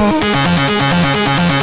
Música